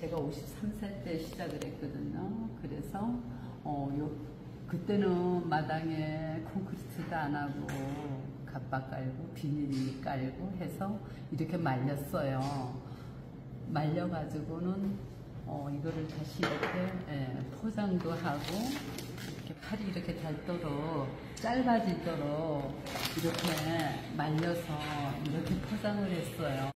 제가 53세 때 시작을 했거든요. 그래서 어, 요, 그때는 마당에 콘크리트도 안 하고 갑박 깔고 비닐 깔고 해서 이렇게 말렸어요. 말려가지고는 어, 이거를 다시 이렇게 예, 포장도 하고 이렇게 팔이 이렇게 닳도록 짧아지도록 이렇게 말려서 이렇게 포장을 했어요.